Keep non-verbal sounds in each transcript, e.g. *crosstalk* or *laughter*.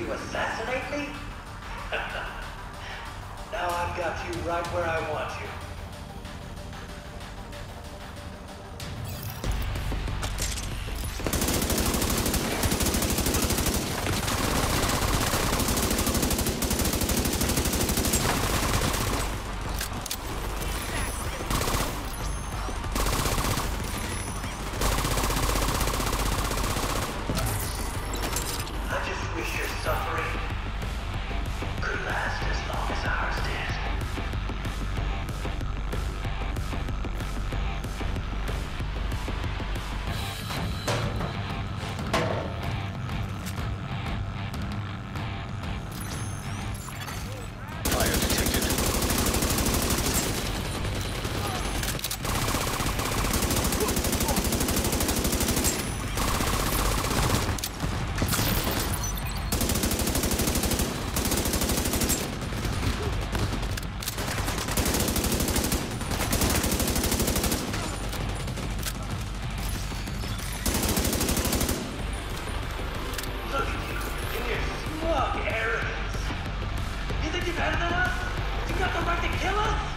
you assassinate me? *laughs* now I've got you right where I want you. kill him?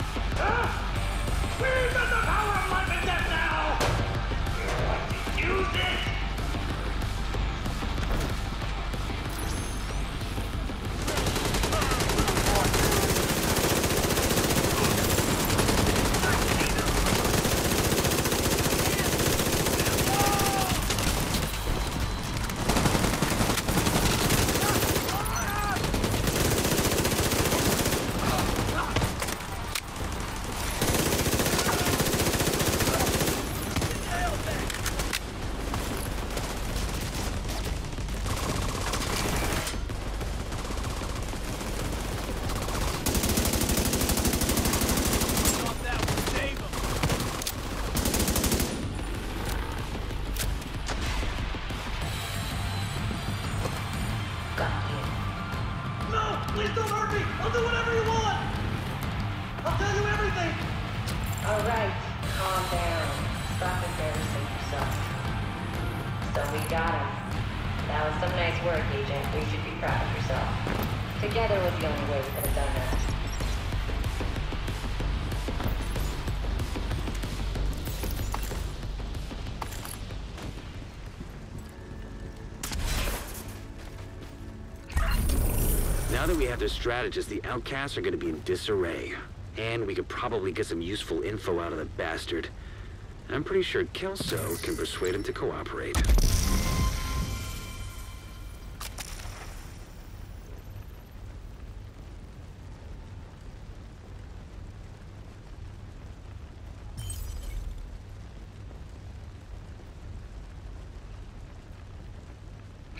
Me! I'll do whatever you want! I'll tell you everything! All right, calm down. Stop embarrassing yourself. So we got him. That was some nice work, Agent. You should be proud of yourself. Together was the only way we could have done that. Now that we have their strategist, the outcasts are gonna be in disarray. And we could probably get some useful info out of the bastard. I'm pretty sure Kelso can persuade him to cooperate.